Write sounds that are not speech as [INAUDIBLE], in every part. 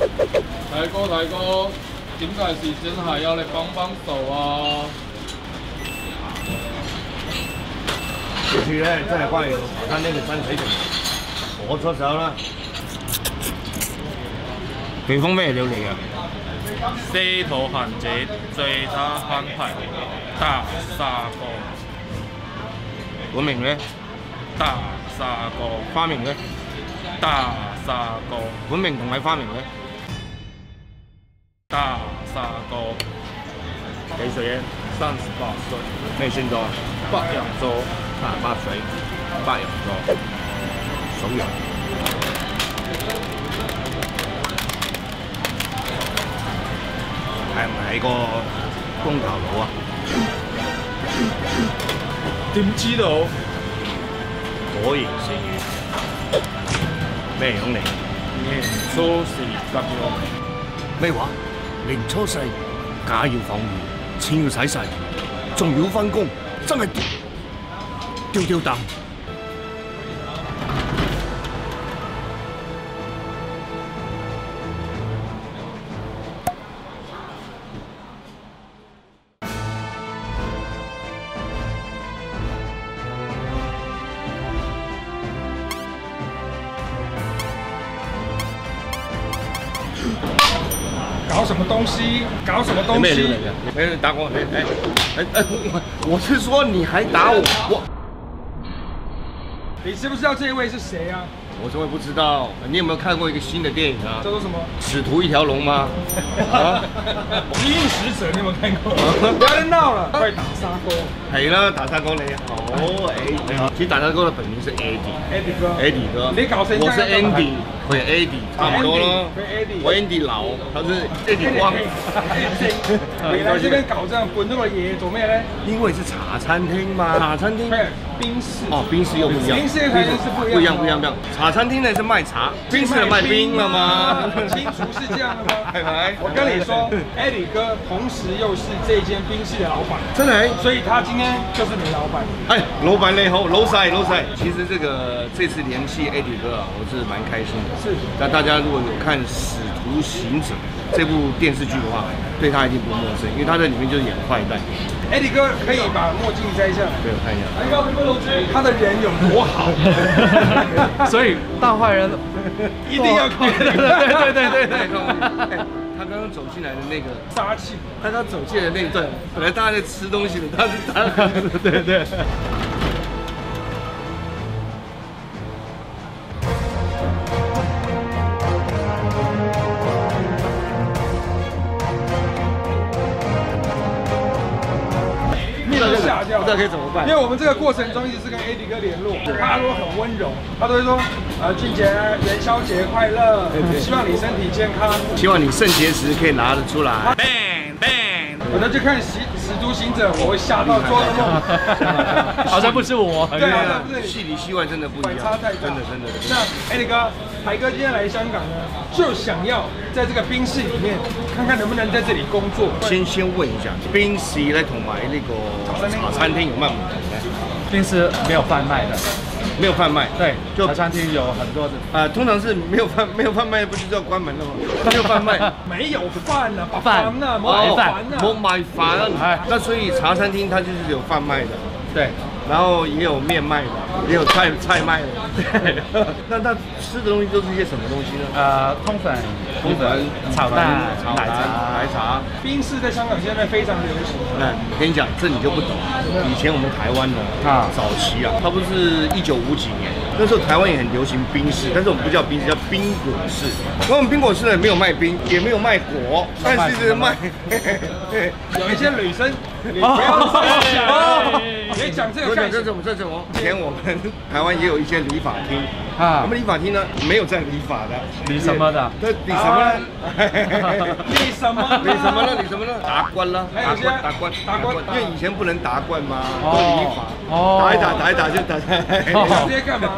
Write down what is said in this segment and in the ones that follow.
大哥大哥，點解事真係要你幫幫手啊？這次咧真係關你茶餐廳嘅生死存亡，我出手啦。屏風咩料嚟啊？四頭行者最他翻牌大沙哥，本名咧？大沙哥，花名咧？大沙哥，本名同埋花名咧？大沙哥，幾歲咧？三十八岁，咩星座？北羊座，三十八岁，白羊座，屬羊。係唔係個光頭佬啊？點知道？果然是語。咩樣嚟？年初時咁樣，咩話？年初四假要放完，錢要使晒，仲要翻工，真係吊吊膽。什么东西？搞什么东西？咩料嚟嘅？你打我，你哎哎哎，我我是说你还打我，我你知不知道这一位是谁啊？我怎麼會不知道？你有沒有看过一个新的电影啊叫？做什么？使徒一条龙吗？[LAUGHS] 啊，基因使者，你有没有看过？不要再鬧了，快打砂鍋。係啦，打沙锅你好，誒你好。其實打沙锅的本名是 Eddie。Eddie 哥 Eddie 哥，你搞成這樣我是 Andy，佢係 Eddie，差不多咯。對 Eddie 我 Andy 老，他是 Eddie 光。你來這邊搞這樣本土嘅嘢做咩咧？因為是茶餐廳嘛，茶餐廳？冰室。哦，冰室又不一樣，冰室跟台式是不一樣的不一樣，不一樣，不一樣。茶餐厅呢是卖茶，冰室卖冰了吗？清楚是这样的嗎？[LAUGHS] 係咪？我跟你說，Eddie 哥同时又是这间冰室的老板，真的。所以他今天就是你老板。哎，老板你好，老塞老塞。其实这个这次聯繫 Eddie 哥啊，我是蛮开心的。是那大家如果有看《使徒行者》这部电视剧的话，对他一定不陌生，因为他在里面就是演坏蛋。Eddie 哥可以把墨镜摘下來。給我看一下。他的人有 [LAUGHS] 多好，所以大坏人一定要 [LAUGHS] 靠對對對對對 [LAUGHS] 哎他刚刚走进来的那個，殺氣。他剛走进来的那一段，本来大家在吃东西的，他是他，對對。道可以怎么办因为我们这个过程中一直是跟 Eddie 哥联络，他都很温柔，他都会说，呃，俊杰元宵节快乐，希望你身体健康。希望你肾结石可以拿得出來。我那就看《使使徒行者》，我会吓到做噩梦。好像不是我。对啊，不是你戲裡戲外真的不一樣，反差太大。真的真的。那 Eddie 哥，台哥今天来香港呢，就想要在这个冰室里面，看看能不能在这里工作。先先問一下，冰室咧同埋呢個茶餐廳有咩唔同咧？冰室沒有販賣的，沒有販賣，對，就茶餐廳有很多的。啊、通常是沒有販沒有販賣，不就要關門了嗎？沒有販賣。沒有飯呢，把飯飯呢，沒哦有飯我呢。買飯哎，那所以茶餐廳它就是有販賣的，對，然后也有面卖的，也有菜菜卖的。對 [LAUGHS] 那那吃的东西都是一些什么东西呢？呃，通粉、通粉、炒蛋、炒、奶茶、奶茶。冰室在香港现在非常流行。那我跟你讲，这你就不懂。以前我们台湾呢，啊早期啊，差不多是一九五几年，那时候台湾也很流行冰室，但是我们不叫冰室，叫冰果室。然後我们冰果室呢，没有卖冰，也没有卖果，但是是賣。[LAUGHS] 有一些女生，你不要這樣講，別講這個幹什麼？這種這種，以前我们台湾也有一些理髮廳，啊我们理法厅呢没有在理髮的，理什么的？對，理什么呢？理什么呢？理什么呢？理什麼呢？打冠啦，還有一些打官，打冠，打冠因为以前不能打官嘛，哦都理髮，哦打一打，打一打就打。你直接干嘛？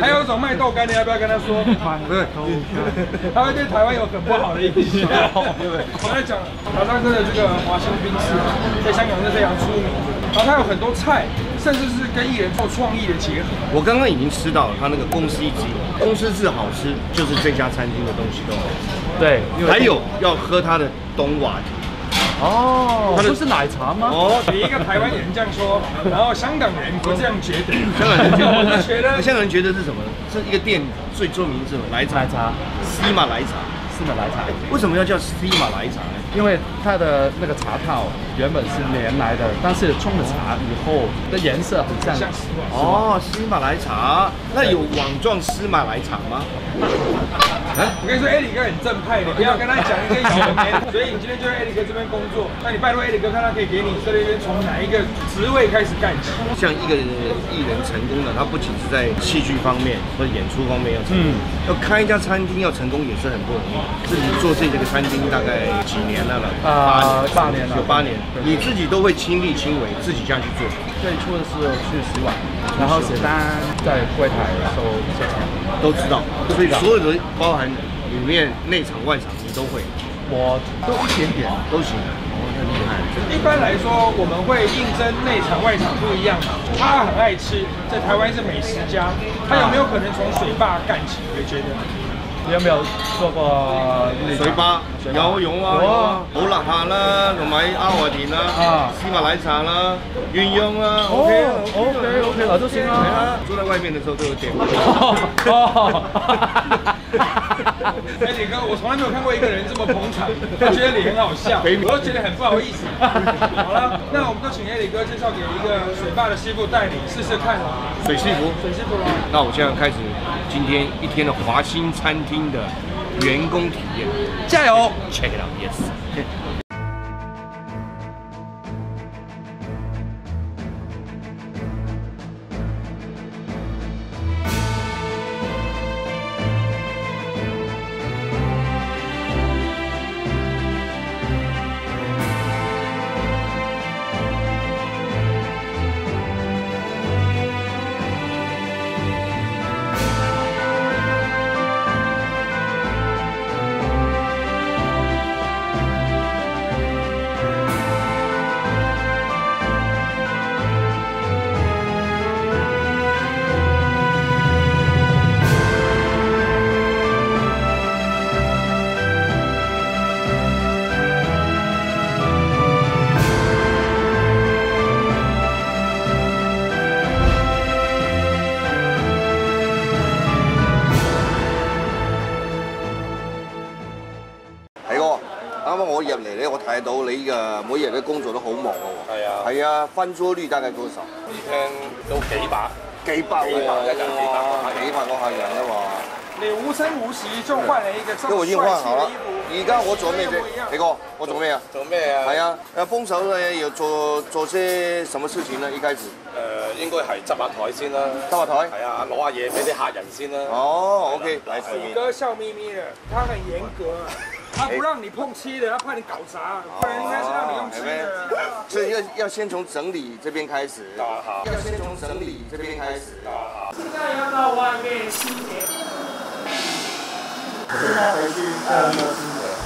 还有一種賣豆干，你要不要跟他说？不是，[LAUGHS] 他会对台湾有很不好的印象。[LAUGHS] 我在講茶餐廳的這個華興冰室，在香港是非常出名的。然后它有很多菜甚至是跟艺人做创意的结合。我刚刚已经吃到了它那个公司鸡，公司是好吃，就是这家餐厅的东西都好吃。对，还有要喝它的冬瓦提。哦，不是奶茶吗？哦，你一个台湾人这样说，然后香港人不这样觉得，香港人觉得，就觉得香港人觉得是什么？是一个店最著名是什么？奶茶，奶茶，西马奶茶。是的奶茶，为什么要叫西马奶茶呢？因为它的那个茶套原本是连来的，但是冲了茶以后的颜色很像。哦，西马来茶，那有网状司马来茶吗？[LAUGHS] 我跟你说，艾里哥很正派的，不要跟他讲一些有的没的。所以你今天就在艾里哥这边工作，那你拜托艾里哥看他可以给你这边从哪一个职位开始干起。像一个艺人成功的，他不仅是在戏剧方面或者演出方面要成功，要开一家餐厅要成功也是很不容易。自己做这这个餐厅大概几年了了？啊八年了有八年。你自己都会亲力亲为，自己这样去做。最初的时候去洗碗，然后写单在柜台收收钱，都知道，所以所有的包含里面内场外场你都会，我都一点点。都行。哦，很厉害。一般来说，我们会应征内场外场不一样嘛。他很爱吃，在台湾是美食家，他有没有可能从水坝干起？你觉得？你有冇有做過水吧有有啊好辣下啦，同埋阿華田啦啊，絲襪奶茶啦，鴛鴦啦，OK，OK OK，那都行係啊。啊，坐在外面的時候都有點。哦 [LAUGHS] 哎，李哥，我从来没有看过一个人这么捧场，他觉得你很好笑，[LAUGHS] 我都觉得很不好意思。好了，那我们就请艾里哥介绍给一个水坝的师傅带你试试看啦。水师傅。水师傅喽，那我现在开始今天一天的华兴餐厅的员工体验，加油！check it out yes。翻桌率大概多少？一天都幾百，幾百喎，幾百一日幾百個客人幾百個客人啊嘛。你無聲無息就換了一個這因為我已經麼帥換好啦氣的衣服。，而家我做咩啫？你哥，我做咩啊？做咩啊？係啊，誒幫手咧要做做些什麼事情呢？一開始誒、應該係執下台先啦。執下台。係啊，攞下嘢俾啲客人先啦。哦，OK，來李哥笑眯眯嘅，他很嚴格，他不让你碰漆的，他怕你搞砸，不然应该是让你用漆的。所以要要先从整理这边开始，啊好要先从整理这边开始。好。现在要到外面清潔。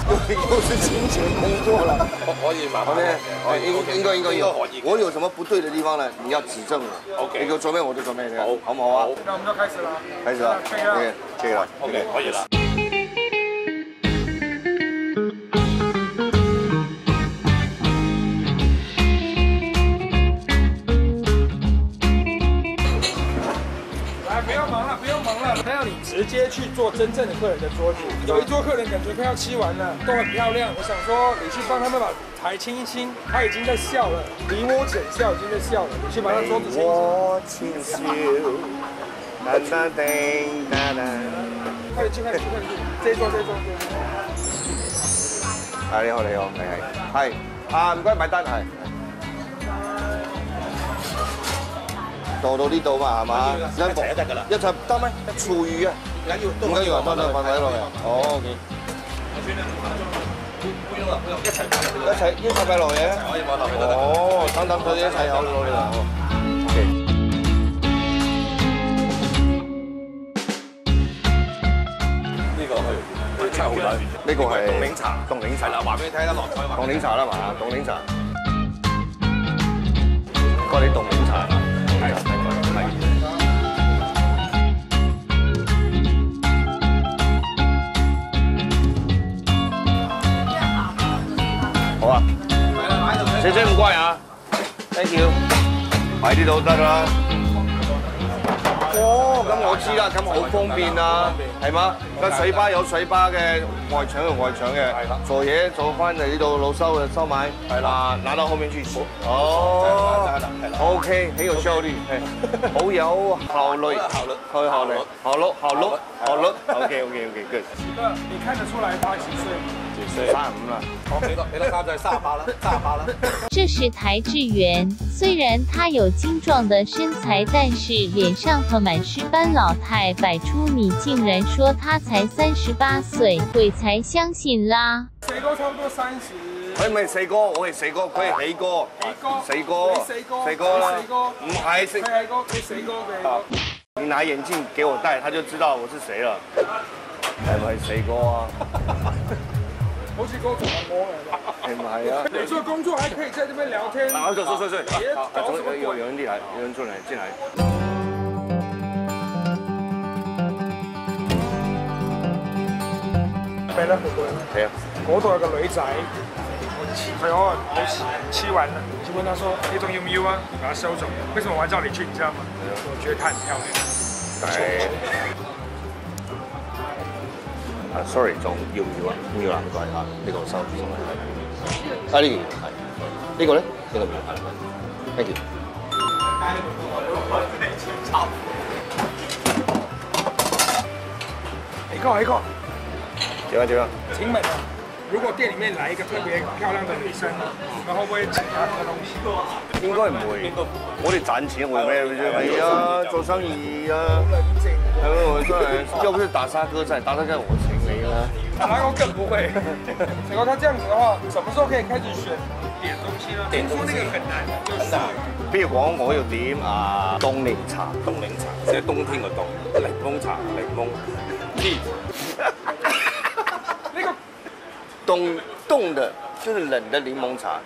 又又是清洁工作了。可可以慢慢 OK，嘅哦，應應該應該有。我有什麼不對的地方呢？你要指正我。OK 你給我做咩我就做咩，好好唔好啊？那我們就開始了。開始啦。out OK，check it out。OK，可以啦。直接去做真正的客人的桌子。有一桌客人感觉快要吃完了，都很漂亮。我想说，你去帮他们把台清一清，他已经在笑了，離我淺笑已经在笑了。你去把他桌子清一清。快點去，快点去，快點去。這一桌，这一桌，這一桌。啊，你好，你好，係係係。啊，唔該買單係。到到呢度嘛，係嘛？一齊就得㗎啦一齊得咩？廚餘啊？唔緊要，唔緊要啊，得得，放喺度嘅。哦，OK。一齊打一齊一齊擺落嘅。可以放落去得得。哦，等等佢哋一齊有落嚟啦。OK。呢個去去七號女，呢個係凍檸茶，凍檸茶係啦，話俾你聽啦，落台話。凍檸茶啦嘛，凍檸茶。過你凍檸茶。好啊，謝謝唔該啊，thank you，買啲都得啦。哦，咁我知啦，咁好方便啊，係嘛？個水吧有水吧嘅，外牆有外牆嘅，做嘢做翻嚟呢度老收嘅收埋，係啦啊，拿到後面去。哦，OK，很有效率，係好有效率，好了好有效率，效率，效率，效率，OK OK OK good，那你看得出来他幾歲？三五啦。我俾多俾多三就係三十八啦，[LAUGHS] 三十八啦。这是台志源，虽然他有精壮的身材，但是脸上和满尸斑。老太摆出你竟然说他才三十八岁，鬼才相信啦！誰都差不多三十。佢唔係四哥，我係四哥，佢係喜哥，哥四哥，你四哥四哥唔係四佢。係個佢四哥嘅。你拿眼鏡給我戴，他就知道我是誰了。係咪四哥啊？[LAUGHS] 好似嗰個係我嚟㗎。係唔係啊？你做工作還可以在這邊聊天。啊，走走走走，別有有人進來，有人進來進來。俾啦，冇係啊，嗰度有個女仔，我黐佢可能好黐黐完了，就问他说：你仲要唔要啊？把它收走。为什么我要叫你去？你知道吗？我觉得它很漂亮。对。啊，sorry，仲要唔要啊？唔要啦，唔該啊，呢個收送嚟係。啊，呢件係。呢個咧？呢個唔要。thank you。一個一個。點啊點啊？請問啊，如果店里面来一个特别漂亮的女生，你們會不會請她喝东西？應該唔會。我哋賺錢會咩啫？係啊，做生意啊。冷靜。係咪？我真係，要不是打沙哥在，打沙哥我請你啦。打工更不會。結果他這樣子的話，什麼時候可以開始選點東西呢？聽說那個很難，就是譬如講，我要點啊凍檸茶，凍檸茶，即係冬天個凍，檸檬茶，檸檬 tea，[LAUGHS] 凍凍的，就是冷的檸檬茶，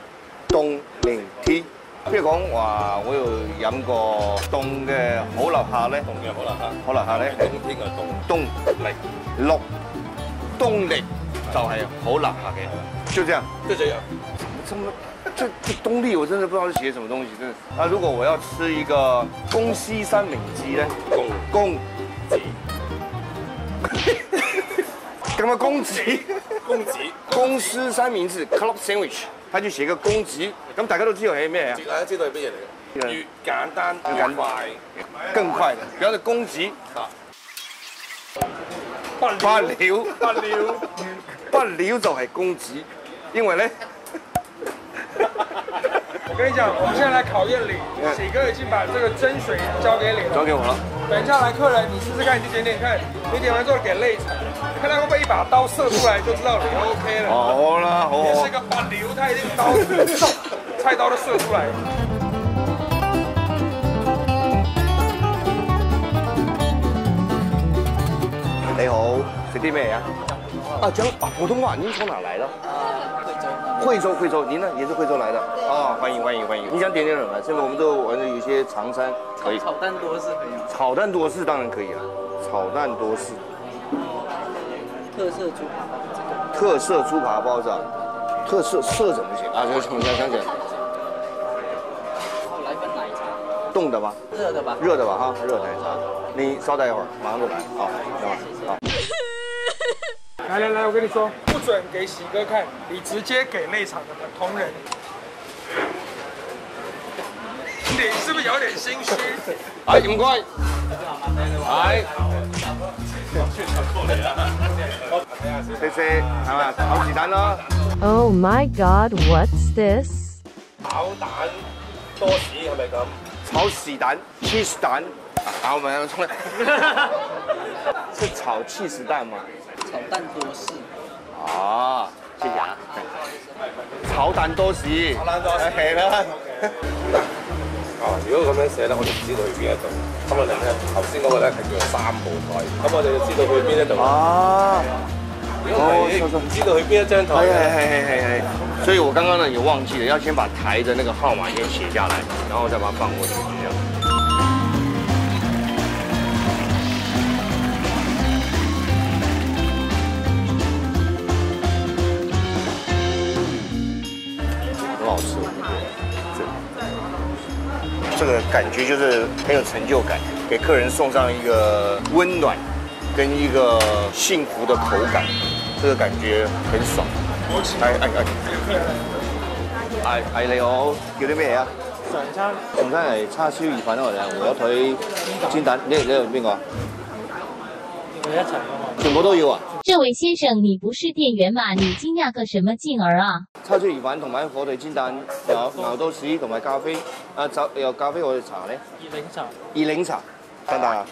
凍檸 tea。譬如講話，我要飲個凍嘅好立客咧，凍嘅好啦嚇。好立客咧係冬天嘅凍，凍檸綠冬力就係好立下嘅，就這樣。就這樣。怎麼這這冬力我真的不知道是寫什麼東西，真的。啊，如果我要吃一個公西三明治呢？公公子咁啊公子。公子，公司三明治 club sandwich，佢就寫個公子，咁大家都知道係咩啊？大家知道係乜嘢嚟嘅？越簡單越簡快。更快嘅，叫做公子。不不了。不了。不了就係公子，因為呢，[LAUGHS] 我跟你讲，我们现在来考验你，喜哥已经把这个真水交给你了。交给我了。等一下来客人，你试试看，你去點點看，你点完之後給肋腸，看他会不会一把刀射出来，就知道你 OK 了。好啦，好好也是。个把流，他一定刀，菜刀都射出來。你好，食啲咩啊？啊，讲啊，普通話，您從哪來的？惠州，惠州，您呢也是惠州来的啊？欢迎欢迎欢迎！你想点点什么？现在我们都玩的有些长餐可以。炒蛋多是可以，炒蛋多士当然可以啊，炒蛋多士，特色猪扒，特色猪扒包是吧？特色色怎么写啊？就想想想起來，来份奶茶，冻的吧？热的吧？热的吧？哈，热奶茶。你稍待一会儿，马上就来。好。好。来来来，我跟你說，不准给喜哥看，你直接给内场的同仁。你是不是有点心虚？哎，唔該。係。謝謝，係嘛？炒子彈咯。Oh my god, what's this? 炒蛋多士係咪咁？炒士蛋、cheese 蛋，啊，我們出來。[LAUGHS] 是炒 cheese 蛋嗎？炒蛋多士，啊，謝謝啊。炒蛋多士，炒蛋多士係啦。啊，如果咁樣寫咧，我哋唔知道去邊一度。咁我哋咧頭先嗰個咧係叫做三號台，咁我哋就知道去邊一度。啊，如果係唔知道去邊一張台係係咧，係係係係。所以我剛剛呢也忘記了，要先把台的那個號碼先寫下來，然後再把它放過去，好吃。这这个感觉就是很有成就感，给客人送上一个温暖跟一个幸福的口感，这个感觉很爽。哎哎哎！哎哎，你好，叫啲咩啊？上餐，上餐系叉烧意粉我哋，火腿煎蛋，呢呢度边个？我一齐全部都要啊？这位先生，你不是店员嘛？你惊讶个什么劲儿啊？叉燒意粉同埋火腿煎蛋，有牛刀士同埋咖啡。啊，酒有咖啡我哋茶咧，熱檸茶，熱檸茶等等啊？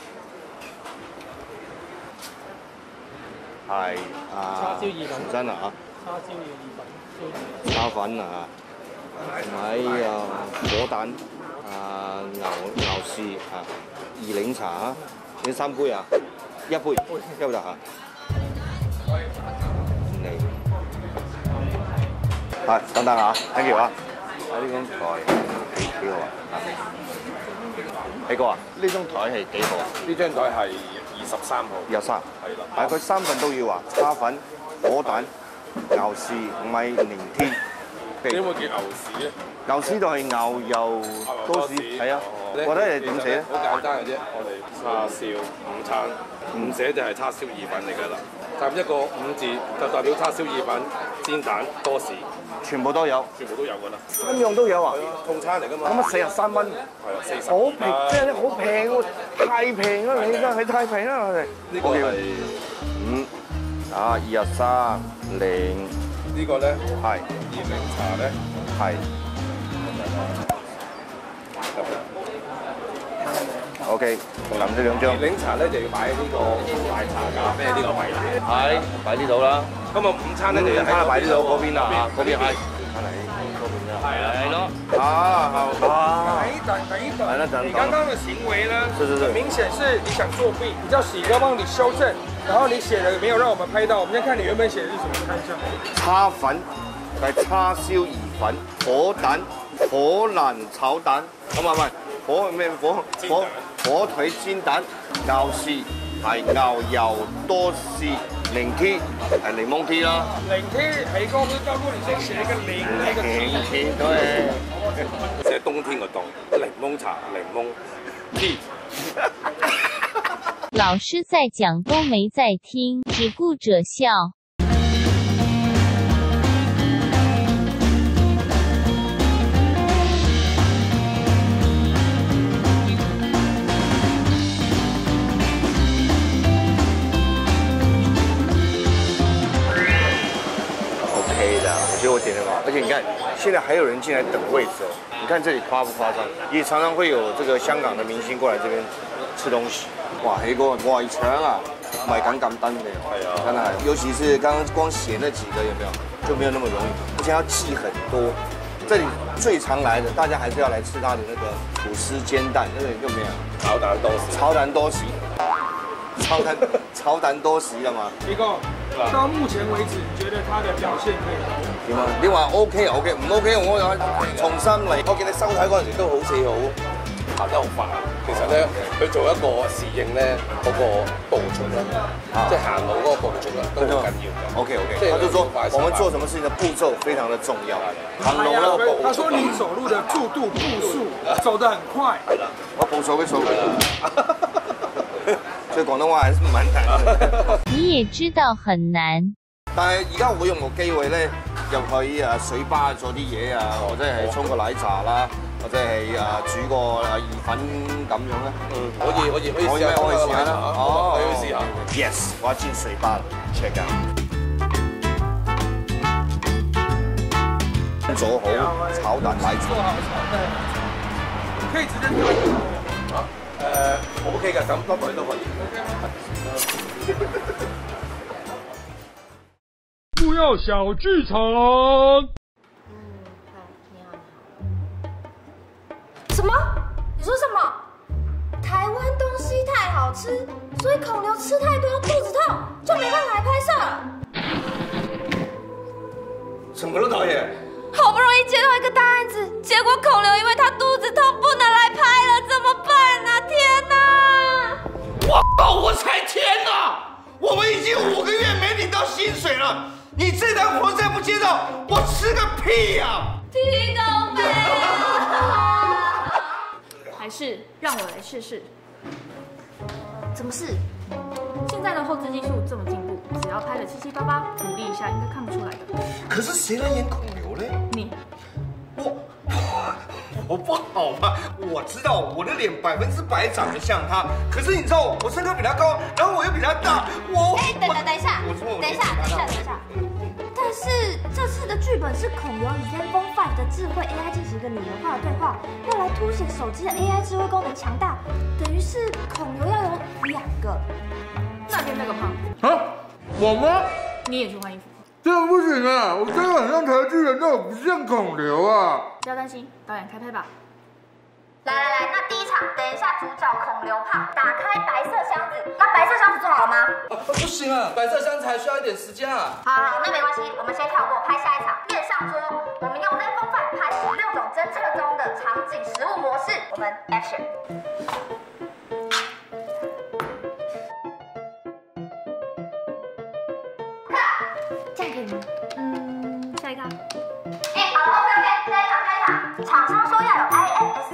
係啊，叉燒意粉重新啊叉燒要意粉，叉粉啊，同埋啊火蛋啊牛牛士啊二檸茶啊，你三杯啊？一杯一杯得嚇。係等等嚇，thank you 啊！啊呢張台幾幾好啊！呢個啊，呢張台係幾好啊？呢張台係二十三號，二十三，係啦。係佢三份都要啊，叉粉、火蛋、牛士唔係連天。點會叫牛市咧？牛絲就係牛油多士，係啊，覺得係點寫咧？好簡單嘅啫，我哋叉燒午餐，唔寫就係叉燒意粉嚟㗎啦。咁一個五字就代表叉燒意粉、煎蛋、多士，全部都有，全部都有㗎啦。三樣都有啊！套餐嚟㗎嘛。咁啊四十三蚊，係啊，四十。好平，即係好平喎，太平啦！你真係太平啦！我哋呢個係五啊二十三零呢個咧，係熱檸茶咧係。OK，淋咗兩張熱。檸茶咧就要擺喺呢個奶茶咖啡呢個位啦。係擺呢度啦。咁啊午餐咧就要喺午餐擺呢度嗰邊啦嚇，嗰邊係。係係咯。啊好啊。等一等，等一等。你刚刚的行为呢，是是是明显是你想作弊，你叫喜哥帮你修正，然后你写的没有让我们拍到，我们先看你原本写的是什么，看一下。叉粉係叉燒意粉、火蛋、火腩炒蛋，咁啊唔係火咩火火火腿煎蛋、牛士係牛油多士、檸天係檸檬 T 啦，领 T 皮哥不是告诉你先写一个零那个 T，檸 T 對。寫冬天個凍，檸檬茶、檸檬 tea。老师在讲都没在听，只顾着笑。OK 的，我点的很好，而且你看，现在还有人进来等位置哦。你看这里夸不夸张？也常常会有这个香港的明星过来这边吃东西。哇，起個外牆啊，唔係咁咁燈嘅，係啊真的係，尤其是刚刚光写那几个有没有，就没有那么容易，而且要记很多。这里最常来的，大家还是要来吃他的那个吐司煎蛋，那個就没有炒蛋多士。炒蛋多士，炒蛋炒蛋多士啊嘛。皮哥，到目前为止，你覺得他的表现可以？點啊？你話 OK 啊 OK，唔 OK 我又重新嚟。我見你收睇嗰陣時都好似好行得好快。其實咧，佢做一個侍應咧，嗰個步驟咧，即係行路嗰個步驟啊，都好緊要嘅。[LAUGHS] OK OK，他就說我們做什麼事情的步驟非常的重要。行路哎呀啦，他說你走路的速度步數走得很快，我步數嘅數。[LAUGHS] 所以廣東話還是蠻難的。你也知道很難。但係而家我會用個機會咧入去啊水吧做啲嘢啊，或者係沖個奶茶啦，或者係啊煮個啊意粉咁樣咧。嗯，可以可以可以可以咩？試下啦。哦，可以試下。Yes，我要進水吧，check out。做好炒蛋奶做茶。可以直接啊。誒，OK 嘅，咁多隊都可以。[LAUGHS] [LAUGHS] [LAUGHS] 不要小劇場。什么？你说什么？台湾东西太好吃，所以孔刘吃太多肚子痛，就没办法来拍摄了。怎么了，导演？好不容易接到一个大案子，结果孔刘因为他肚子痛不能来拍了，怎么办呢、天哪！我靠！我才天哪！我们已经五个月没领到薪水了，你这单活再不接到，我吃个屁呀、听到没有。还是让我来试试？怎么试？现在的后置技术这么进步，只要拍的七七八八，努力一下应该看不出来的。可是谁来演孔刘呢？你我 [LAUGHS] 我不好吗？我知道我的脸百分之百长得像他，可是你知道我身高比他高，然后我又比他大，我哎，等等等一下我说我，等一下，等一下，等一下。但是这次的剧本是孔刘与 ZenFone 5的智慧 AI 进行一个拟人化的对话，用来凸显手机的 AI 智慧功能强大，等于是孔刘要有两个。那边那个胖，啊，我吗？你也去换衣服，这样不行啊！我真的很像台剧人，但我不像孔刘啊。不要担心，导演开拍吧。来来来，那第一场，等一下主角孔刘胖打开白色箱子，那白色箱子做好了吗？不行啊，白色箱子还需要一点时间啊。好好，那没关系，我们先跳过，拍下一场。面上桌，我们用5拍十六种侦测中的场景实物模式，我们 Action。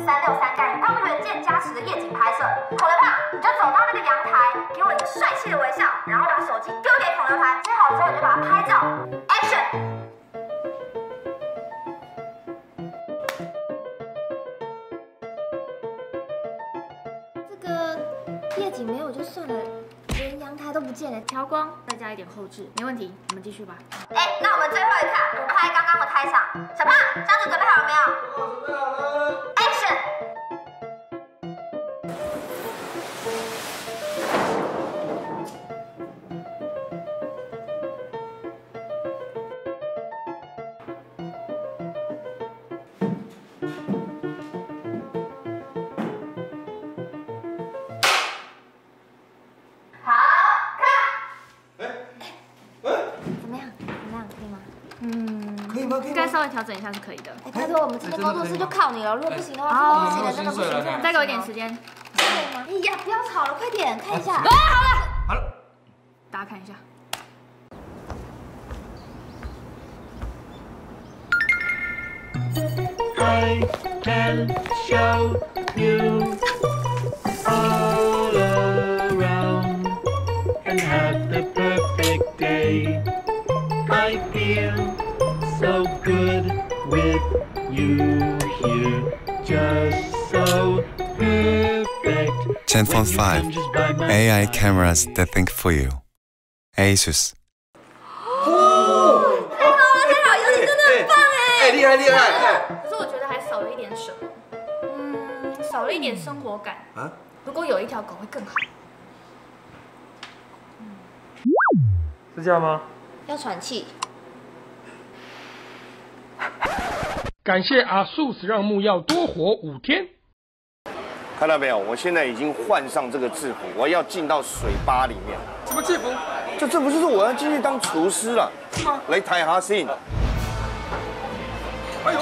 三六三感光元件加持的夜景拍摄。孔刘胖，你就走到那个阳台，给我一个帅气的微笑，然后把手机丢给孔刘台，接好之后你就把它拍照。Action。这个夜景没有就算了，阳台都不见了，调光再加一点后置，没问题，我们继续吧。哎，那我们最后一看，补拍刚刚的开场。小胖，箱子准备好了没有？准备好了。Action。应该稍微调整一下是可以的。哎，拜托，我们这边工作室就靠你了。如果不行的话，真的不行的，真的不行。再给我一点时间。哎呀，不要吵了，快点看一下。啊，好了，好了，大家看一下。I can show you iPhone 5 AI cameras that think for you, ASUS。太好了，太好，真的棒哎！厉害厉害！可是我觉得还少了一点什么，少了一点生活感。啊？如果有一条狗会更好。是这样吗？要喘气。感谢阿素斯让木要多活五天。看到没有？我现在已经换上这个制服，我要进到水吧里面。什么制服？这这不就是我要进去当厨师了？是吗？来台哈信。哎呦，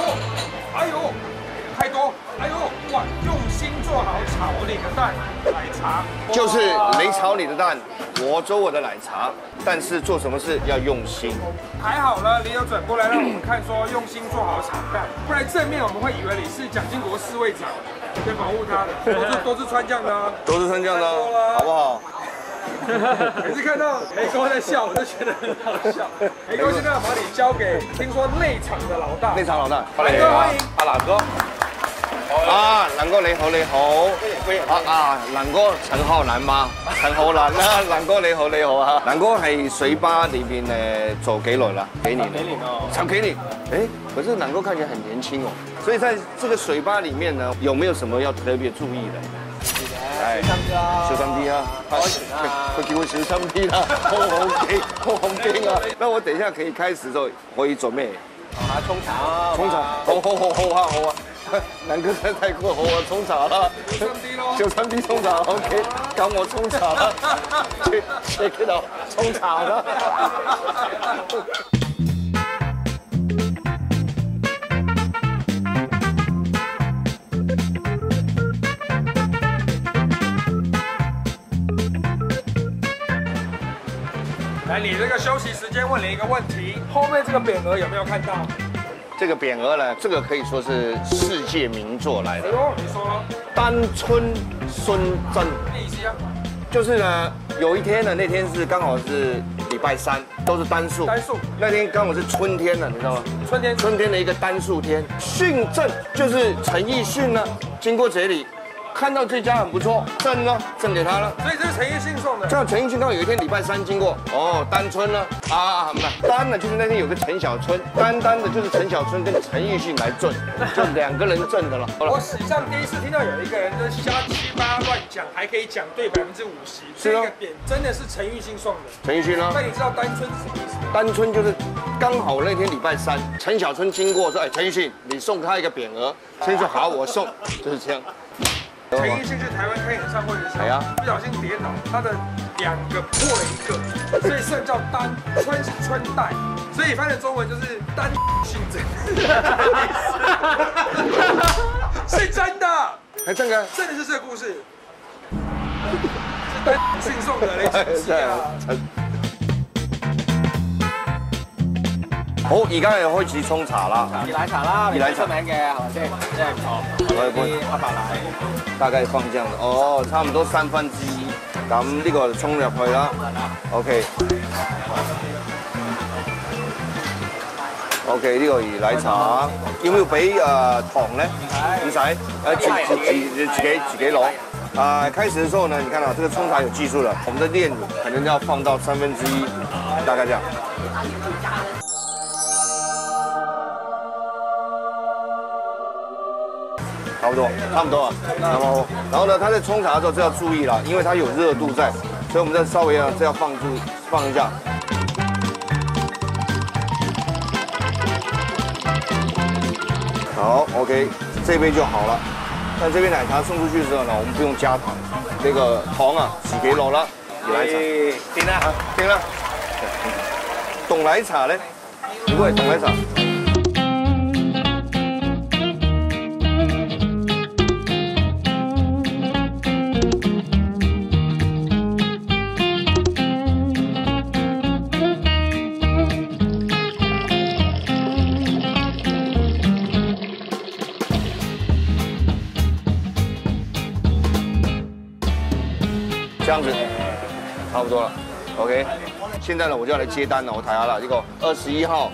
哎呦，太多，哎呦，哇，用心做好炒你的蛋奶茶，就是没炒你的蛋，我做我的奶茶，但是做什么事要用心。还好了，你有转过来让我们看，说用心做好炒蛋，不然正面我们会以为你是蒋经国侍卫长，在保护他的，都 [LAUGHS] 是都是穿这样的啊，都是穿这样的啊，好不好？[LAUGHS] 每次看到雷哥在笑，我就觉得很好笑。[LAUGHS] 雷哥现在要把你交给听说内场的老大，内场老大，雷哥欢迎。阿哪哥，啊，南哥你好你好，啊啊，南哥陳浩南嗎？陳浩南啦，[LAUGHS] 南哥你好你好啊，南哥係水吧裏邊誒做幾耐啦？幾年？幾年哦，才幾年？哎，可是南哥看起來很年輕哦，所以在這個水吧裡面呢，有沒有什麼要特別注意的？係小心啲啊，小心啲啊！佢叫我小心啲啦，我 [LAUGHS] 好驚，我好驚啊！那我等一下可以開始就可以做咩？啊，沖茶啊，沖茶，好好好好啊好啊！[LAUGHS] 南哥真係太過火，我，沖茶了，小心啲咯，小心啲沖茶，OK，教我沖茶啦，[LAUGHS] 去去嗰度沖茶啦。来，你这个休息时间问你一个问题，后面这个匾额有没有看到？这个匾额呢，这个可以说是世界名作来的。哎呦，你说丹春孙真？就是呢，有一天呢，那天是刚好是礼拜三，都是单数。单数那天刚好是春天了，你知道吗？春天春天的一个单数天，训政就是陈奕迅呢，经过这里，看到这家很不错，赠呢赠给他了。所以这是陈奕迅送的。这样陈奕迅刚好有一天礼拜三经过，哦，单春呢，啊，不是单呢，就是那天有个陈小春，单单的就是陈小春跟陈奕迅来赠，就两个人赠的了。好了我史上第一次听到有一个人就是瞎七八乱讲，还可以讲对百分之五十。是啊这个匾真的是陈奕迅送的。陈奕迅呢那你知道单春是什么意思吗？单春就是刚好那天礼拜三，陈小春经过说，哎，陈奕迅，你送他一个匾额。陈奕迅说好，我送，就是这样。陈奕迅去台湾开演唱会的时候，不小心跌倒，他的两个破了一个，[LAUGHS] 所以算叫单，穿是穿戴，所以翻成中文就是单姓真，[LAUGHS] 是真的，还真的，真的是这个故事，是单姓送的嘞，是啊。好，而家又開始沖茶啦。熱奶茶啦，熱奶茶出名嘅係咪先？真係唔錯。我杯黑白奶。大概放這樣的，哦，差唔多三分之一。咁呢個就沖入去啦。OK。OK，呢個熱奶茶要唔要俾誒糖咧？唔使，誒自自自自己自己攞。啊、開始的時候呢，你看到、這個沖茶有技術了，我們的煉乳可能要放到三分之一，大概這樣。差不多，差不多啊。然后，然后呢，它在冲茶的时候就要注意了，因为它有热度在，所以我们再稍微要这要放住放一下。好，OK，这杯就好了。那这杯奶茶送出去之后呢，我们不用加糖，这个糖啊，自己落啦。熱奶茶，點啦？啊，定啦。凍奶茶咧，如果係凍奶茶。这样子，差不多了，OK。现在呢，我就要来接单了，我睇下啦，呢個二十一號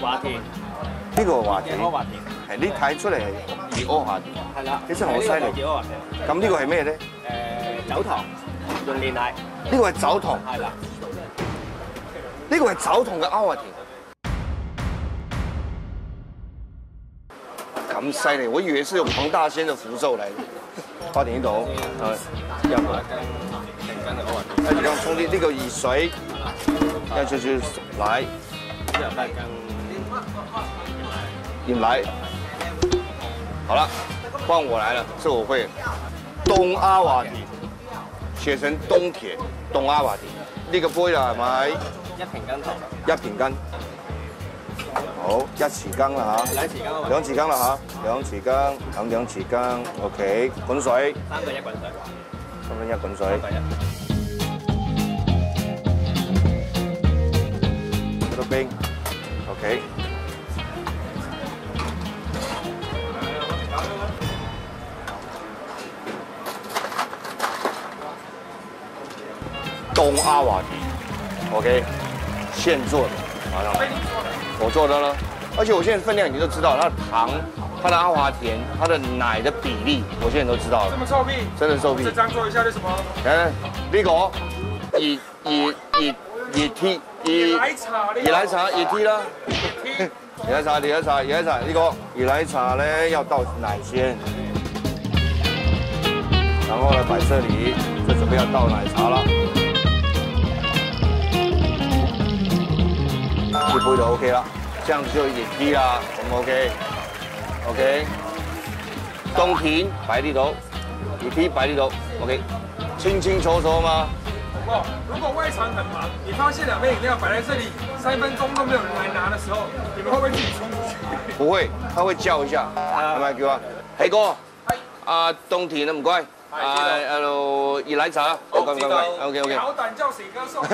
華田，呢個華田，野柯華田，係呢睇出嚟係熱柯華田，係啦。你真係好犀利。咁呢個係咩咧？誒酒糖，用煉奶。呢個係酒糖，係啦。呢個係酒糖嘅阿華田。咁犀利，我以為是有黃大仙嘅符咒嚟嘅。花田呢度，誒，入來。跟住咁沖啲呢個熱水，跟住少少奶，之後加更鹽奶。好了，換我來了，這我會。東阿華田，寫成東鐵，東阿華田。呢個杯啊係咪？一瓶羹糖，一瓶羹。好，一匙羹啦嚇。兩匙羹啊兩匙羹啦嚇，兩匙羹，咁兩匙羹，OK。滾水，三分一滾水，三分一滾水。一。嗰度冰，OK。東阿華田，OK，現做的，馬上來，我做的呢，而且我现在分量你都知道，它的糖、它的阿华田、它的奶的比例，我现在都知道了。这么臭屁，真的臭屁。这张做一下是什么？誒呢個熱熱熱熱 T 熱奶茶熱奶茶熱 T 啦，熱奶茶熱奶茶熱奶茶。呢個熱奶茶呢要倒奶先，然后呢摆这里就准备要倒奶茶啦，呢杯就 OK 啦，這樣子就熱 T 啦，咁 OK OK，冬田擺呢度，熱 T 擺呢度 OK，清清楚楚嘛。不，如果外場很忙，你發現兩杯飲料擺在這裡，三分鐘都沒有人來拿的時候，你們會不會自己衝出去？不會，他會叫一下，係咪叫啊？喜哥，啊冬田啊唔該，啊誒度熱奶茶，[LAUGHS] 唔該唔該唔該，OK 你 OK。好膽叫誰哥送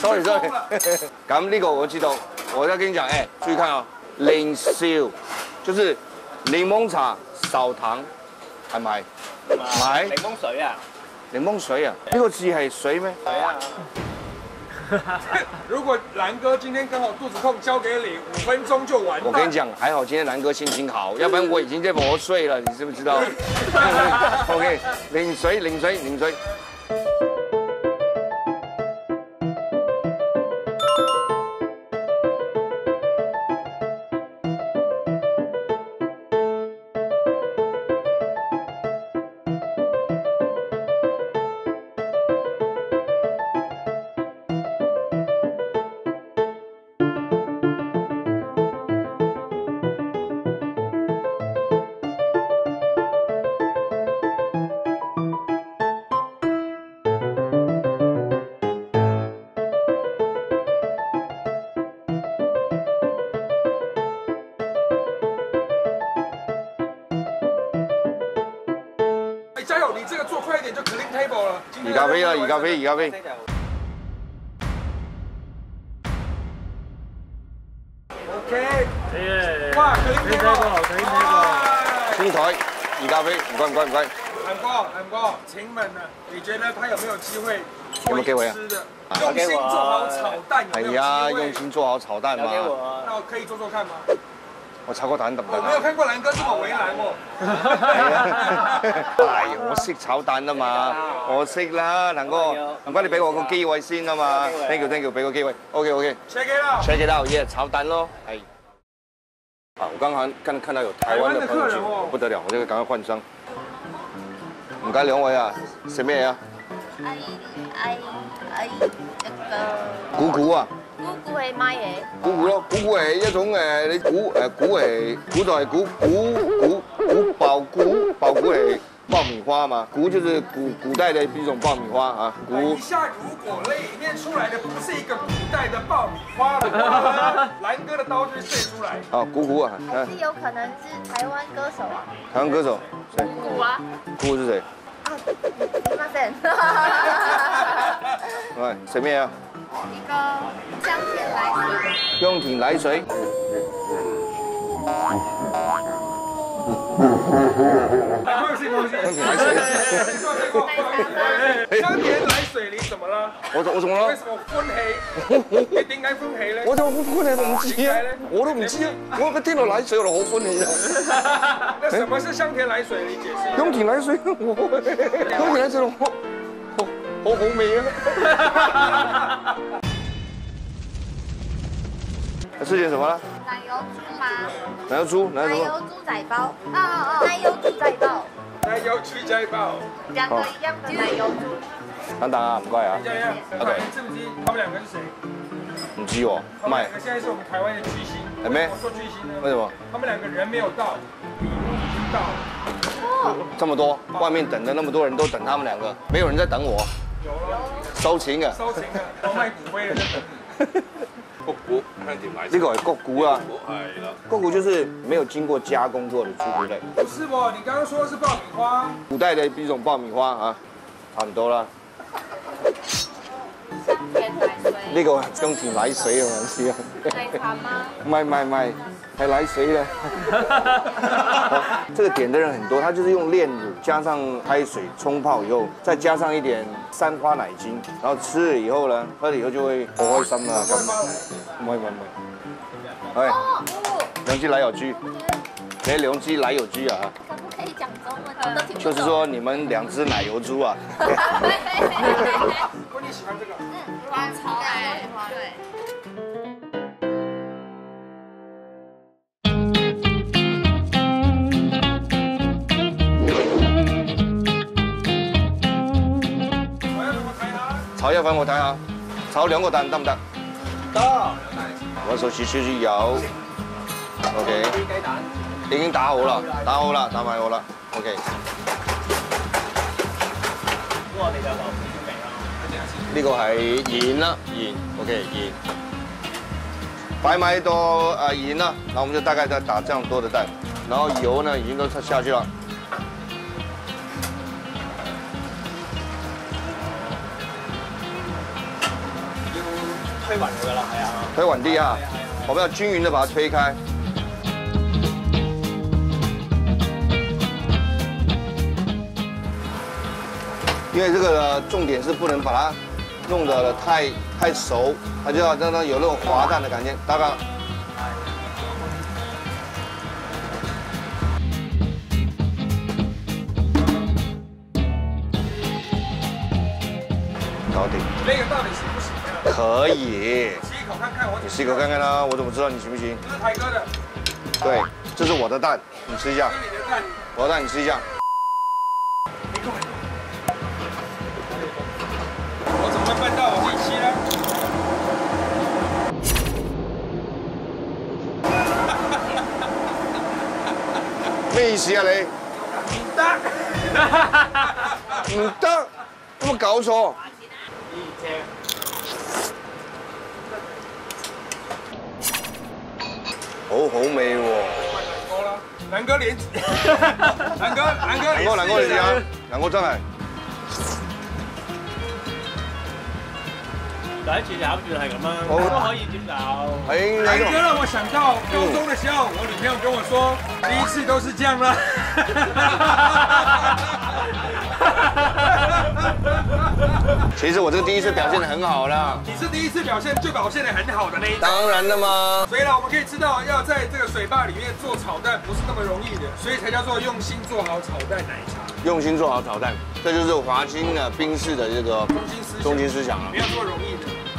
？sorry sorry，咁呢個我知道，我再跟你讲，哎，注意看啊，零燒就是檸檬茶少糖，係咪？買檸檬水啊，檸檬水啊？呢個字係水咩？水啊。[LAUGHS] 如果兰哥今天刚好肚子痛，交给你五分钟就完蛋。我跟你讲，还好今天蓝哥心情好，要不然我已经在磨碎了，你知不知道？[LAUGHS] [LAUGHS] OK，领水，领水，领水。你这个做快一点就 clean table 了。今天移咖啡啦，移咖啡，移咖啡。OK。耶！哇，clean 睇 table，過，睇過。清台，移咖啡，唔該唔該唔該。韩哥，韩哥，请问呢？你觉得他有没有机会有没有给我呀吃的？啊用心做好炒蛋有没有哎呀，机会？用心做好炒蛋嘛。那我可以做做看吗？我炒個蛋得唔得我没有啊？看过兰哥这么为难哦。係，我識炒蛋啊嘛，我識啦，能哥，唔該你俾我個機會先啊嘛，thank you，thank you，俾個機會，OK OK。Check it out。check it out，耶，炒蛋咯，係。啊，我剛剛看看到有台灣的客人哦，不得了，我這個趕快換張。唔該兩位啊，食咩啊？哎哎哎，那個姑姑啊，姑姑係買嘢，股股咯，股股係一種誒，你股誒股係股就係股股股股爆股爆股係爆米花嘛，股就是古古代的一種爆米花啊，那股以下如果类里面出来的不是一个古代的爆米花的话呢，兰哥的刀就会碎出来。啊股股啊，還是有可能是台灣歌手啊，台灣歌手誰？姑姑啊，股是誰？啊，すいません，喂，食咩啊？ 一个香甜奶水，香甜奶水。香甜奶水。香甜奶水你怎麼了？我我怎麼了為什麼歡喜？你點解歡喜咧？我就好歡喜，我唔知啊，我都唔知啊，我一聽到奶水我就好歡喜啊。[LAUGHS] 那什麼是香甜奶水？你解釋一下。香甜奶水，我香甜奶水我 [LAUGHS] 好好好味啊！是點什麼啦？奶油猪吗？奶油猪，奶奶油油豬。仔包，啊啊啊，奶油豬仔包，奶油豬仔包，兩個一樣的奶油豬，等等啊，唔該啊一。樣一樣。對你知唔知他們兩個是誰？唔知喎，唔係他們兩個現在是我們台灣的巨星。係咩我說巨星呢？為什麼？他們兩個人沒有到，禮物已經到了。這麼多，外面等的那麼多人都等他們兩個，沒有人在等我，收錢嘅！收錢嘅，我賣骨灰了，在等你。谷股香甜奶呢個係谷股啊，係啦。谷骨就是沒有經過加工過的豬骨類，不是喎，你剛剛說的是爆米花。古代的一種爆米花啊，差唔多啦。香甜奶水，呢個係香甜奶水啊，我知啊。奶茶嗎？唔係唔係唔係，係奶水咧。[LAUGHS] 這個點的人很多，他就是用煉乳加上開水沖泡以後，再加上一點三花奶精，然後吃了以後呢，喝了以後就會好開心啦。唔係唔係唔係，係哦，兩支奶油豬，你兩支奶油豬啊，可不可以講中文？我都聽不懂。就是說你們兩隻奶油豬啊。我你喜欢这个？嗯，我超愛，對。炒一份我睇下，炒兩個蛋得唔得？得。我手持少少油，OK，雞蛋。已經打好啦，打好啦，打埋好啦，OK。咁我哋就落少少味啦。呢個係鹽啦，鹽，OK，鹽。擺埋多呃鹽啦，那我們就大概再打這樣多的蛋，然後油呢已經都下去了。要推勻佢噶啦，係啊。推勻啲啊，我们要均匀的把它推开。因为这个重点是不能把它弄得太太熟，它就要让它有那种滑蛋的感觉。大概搞定，那个到底行不行啊？可以。吃一口看看，我你试一口看看啦，我怎么知道你行不行？这是台哥的，对，这是我的蛋，你吃一下。我的蛋你吃一下。咩意思啊你？唔得，唔得，有冇搞錯？好好味喎！南哥連，[LAUGHS] 南哥，南哥，南哥，南哥你試下，南哥真係。第一次咬住係咁啊，好都可以接受。係南哥让我想到高中的时候，我女朋友跟我说，第一次都是這樣啦。[LAUGHS] 其实我這個第一次表现得很好啦。你是第一次表现就表现得很好的那一種。當然了嘛。所以呢，我们可以知道，要在这个水坝里面做炒蛋不是那么容易的，所以才叫做用心做好炒蛋奶茶。用心做好炒蛋，这就是华清的冰室的这个中心思想中心思想啊沒。有那麼容易的。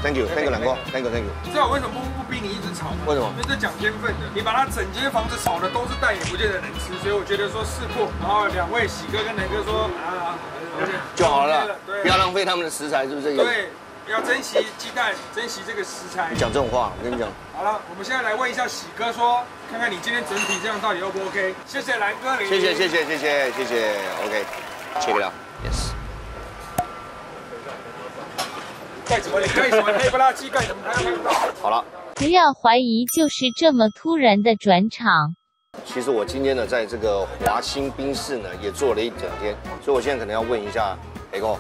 Thank you，Thank you，南哥，Thank you，Thank you。知道我為什么不不逼你一直炒嗎？為什么因为这讲天分的，你把它整间房子炒的都是蛋，也不见得能吃。所以我觉得說試過，然后两位喜哥跟南哥说啊，OK [LAUGHS] 就好了 OK，對，不要浪费他们的食材，是不是？对，要珍惜鸡蛋，珍惜这个食材。你讲这种话，我跟你讲，好了，我们现在来问一下喜哥说，看看你今天整体这样到底 O 不 OK？谢谢蓝哥你。謝謝，謝謝，謝謝，謝謝，OK，check it out，yes。幹什么？你幹什么？黑不拉几，盖什么？他要看到。好了，不要怀疑，就是这么突然的转场。其实我今天呢，在这个华兴冰室呢，也做了一整天，所以我现在可能要问一下肥哥，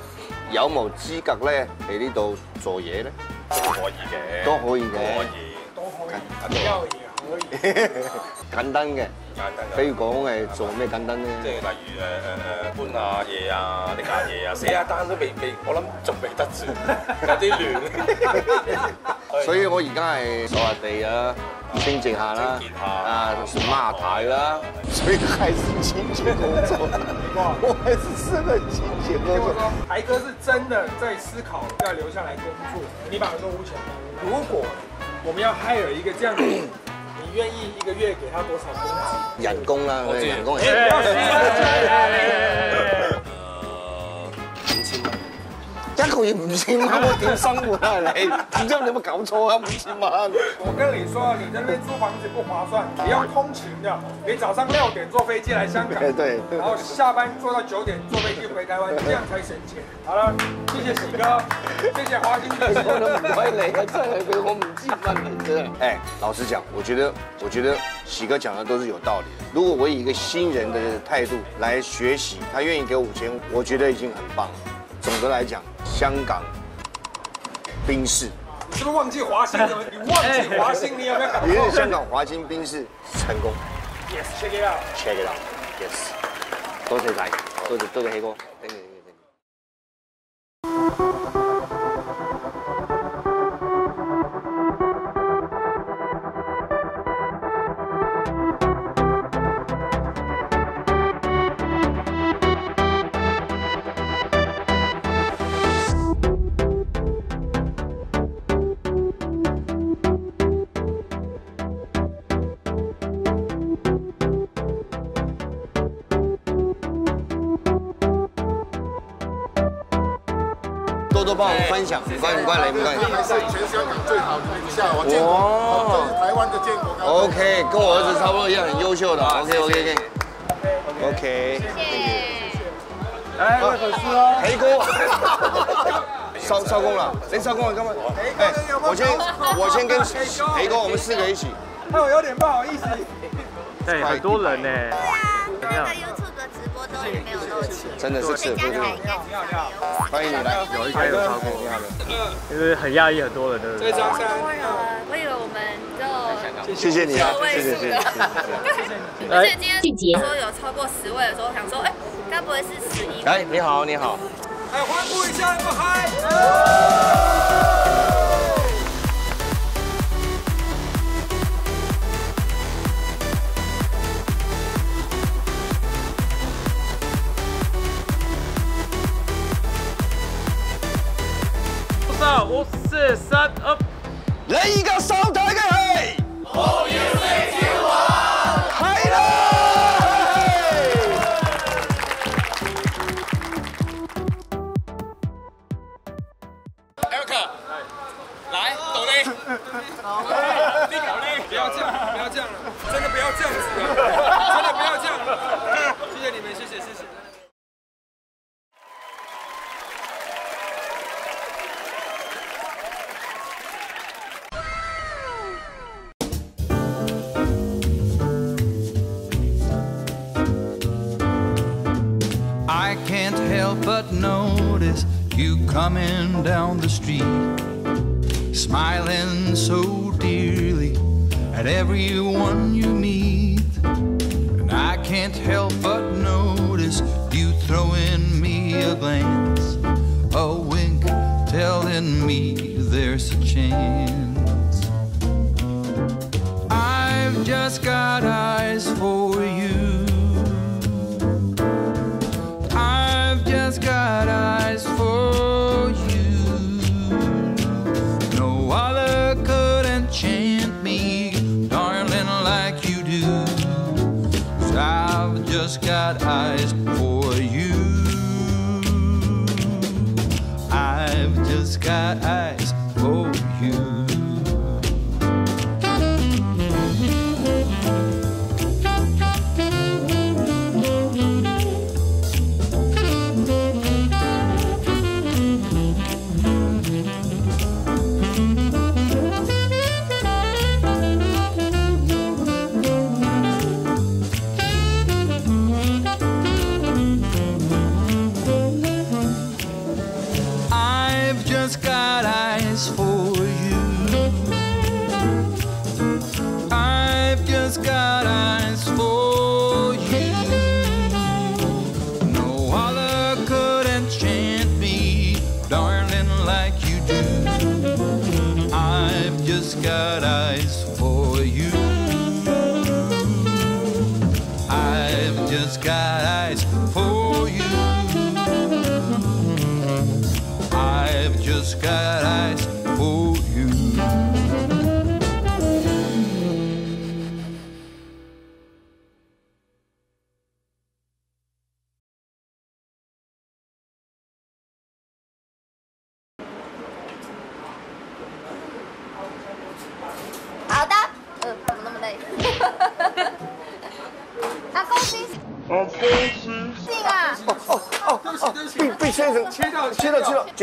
有冇資格咧喺呢度做嘢咧？可以嘅，都可以嘅，都可以，要也可以。簡單嘅，簡單嘅比如講誒做咩簡單咧？即係例如誒誒誒搬下嘢啊，拎下嘢啊，寫下單都未未，我諗仲未得住，有啲亂。[LAUGHS] [LAUGHS] 所以我而家係掃下地啊，清潔下啦，啊抹台啦，所以還是清潔工作，[LAUGHS] 我還是適合清潔工作。台哥是真的在思考要留下來工作，你把耳朵捂。如果我們要 hire 一個這樣的人，你願意一个月给他多少工资？人工啦，我知人工。一個月五千蚊，我點生活啊 [LAUGHS] 你？唔知你有冇搞錯啊？五千蚊。我跟你說，你在那邊租房子不划算，你要通勤的，你早上六點坐飛機來香港，對對然後下班坐到九點坐飛機回台灣，這樣才省錢。好了，謝謝喜哥，謝謝華興我都唔律師。該你啊，真係俾我唔知問你真係。哎，老實講，我覺得，我覺得喜哥講的都是有道理的。如果我以一個新人的態度來學習，他願意給我五千，我覺得已經很棒了。總的來講，香港賓士，你是不是忘记华兴了？你忘记华兴，你有没有搞也是香港華金賓士成功。？Yes，check it out。check it out，yes。多谢晒，多谢多谢黑哥，thank you。多多幫我們分享，唔該唔該你，唔該。是全香港最好的名校，我見過，哇這是台灣的建國高中。OK，跟我兒子差不多一樣，很優秀的。OK OK OK OK。哎，位粉絲哦，喜哥，收收工了，你收工了，今日。哎，我先 [LAUGHS] 我先跟喜哥，我們四個一起。害我有點不好意思。对，很多人呢。那个 YouTube 的直播都真的是吃不人家才应该歡迎你来，有一開有超過，就是很压抑，很多人，對不對？好多人，我以为我们就谢谢你啊，谢谢谢谢谢谢。而且今天说有超过十位的时候，想说，哎，该不会是十一？哎，你好，你好。哎欢呼一下，那么嗨！四三二，来一个上台 telling me there's a chance. the sky.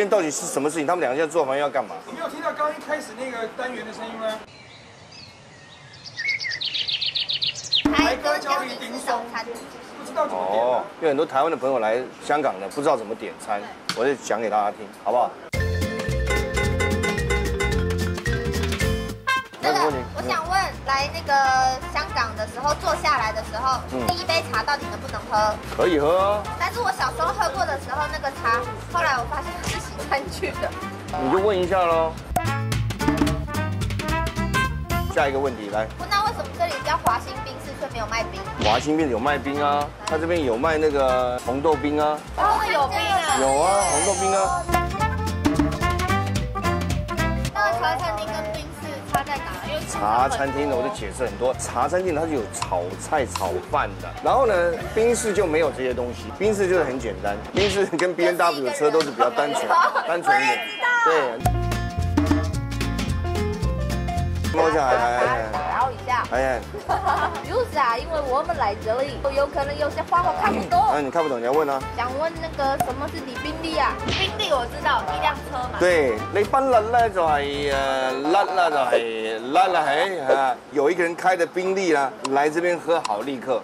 今天到底是什么事情？他们两个现在做房要干嘛？你没有听到刚一开始那个单元的声音吗？台哥教你点早餐，不知道怎么点。哦，有很多台湾的朋友来香港的，不知道怎么点餐，我就讲给大家听，好不好？那个，我想问，来那个香港的时候，坐下来的时候，嗯第一杯茶到底能不能喝？可以喝啊，但是我小时候喝过的时候，那个茶，后来我发现是洗餐具的。你就问一下喽。下一个问题来，不，那为什么这里叫华兴冰室却没有卖冰？华兴冰有卖冰啊，他这边有卖那个红豆冰啊，哦，有冰啊！有啊，红豆冰啊。那个茶餐茶餐厅呢，我就解释很多。茶餐厅它是有炒菜、炒饭的，然后呢，冰室就没有这些东西。冰室就是很简单，冰室跟 B N W 的车都是比较单纯、单纯一点。对。摸下来，哎聊一下。哎哎，就是啊，因为我们来这里，有可能有些话我看不懂。那你看不懂，你要问啊。想问那个什么是李宾利啊？宾利我知道，一辆车嘛。对，你賓利咧就係誒甩啦，就係甩啦，係啊，有一个人开的宾利啦，来这边喝好立刻。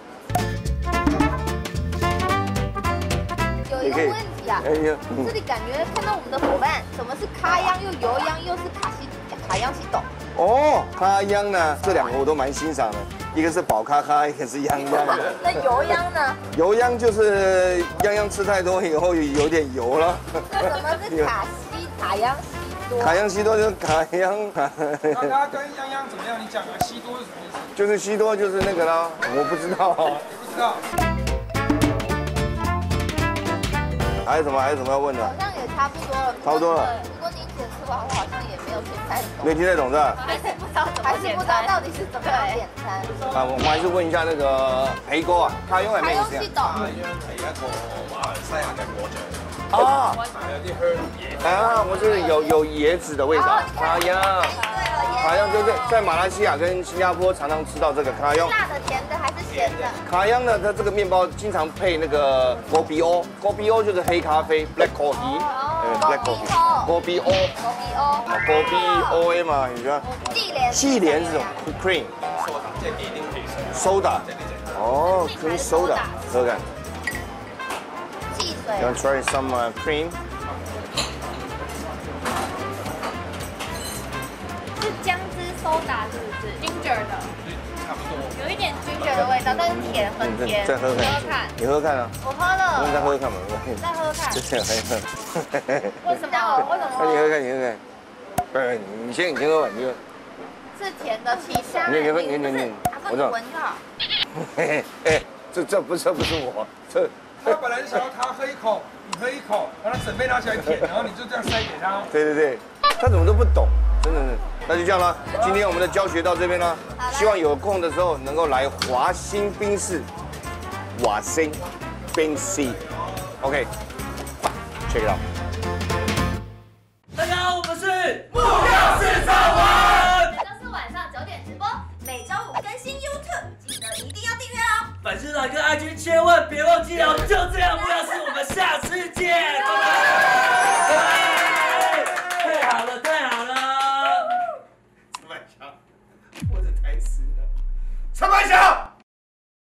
有一个问题啊，哎呀这里感觉看到我们的伙伴，什么是卡央又油央又是卡西卡央西斗，哦，咖央呢，这两个我都蛮欣赏的，一个是宝咖咖，[LAUGHS] 一个是央央。那油央呢？油央就是央央吃太多以后有点油了。那什么是卡西卡央西多？卡央西多就是卡央。那它跟央央怎么样？你讲啊，西多是什么意思？就是西多就是那个啦，我不知道。不知道。还有什么？还有什么要问的？好像也差不多了。差不多了。如果你以前吃完，我好像也没有听太懂。没听得懂是吧？还是不知道怎么，还是不知道到底是怎么样点餐。啊，我们还是問一下那個皮哥啊，卡翁係咩意思啊？卡一個馬來西亞嘅果醬。哦，有啲香椰。啊，我就是有有椰子的味道，卡央。卡央就是，在马来西亚跟新加坡常常吃到这个卡央。辣的、甜的还是咸的？卡央呢，它这个面包经常配那个 kopi o，kopi o 就是黑咖啡，black coffee，哦，black coffee，kopi o，kopi o，kopi o a 嘛，你说？细莲。细莲这种 cream。即係忌廉汽水。soda。哦，cream soda，喝看。汽水。You want try some uh, cream? 的味道，但是甜，很甜。再喝看。看。你喝喝看啊。我喝了。你再喝喝看嘛。再喝喝看。这样还喝。为什么？为什么？那你喝看，你喝看。不是，你先，你先喝吧，你喝。是甜的气香。你你喝，你你你，我。闻就好。嘿嘿，哎，这这不这不是我，这。他本来是想要他喝一口，你喝一口，然后他准备拿起来舔，然后你就这样塞给他。对对对，他怎么都不懂，真的是。那就这样了，今天我们的教学到这边呢，希望有空的时候能够来华兴冰室，瓦兴冰室，OK，check、okay, it out。大家好，我们是木曜四少王，每周四晚上九点直播，每周五更新 YouTube，记得一定要订阅哦。粉丝团跟 IG 千万别忘记哦，就这样，木曜是，我们下次见，拜拜陈百祥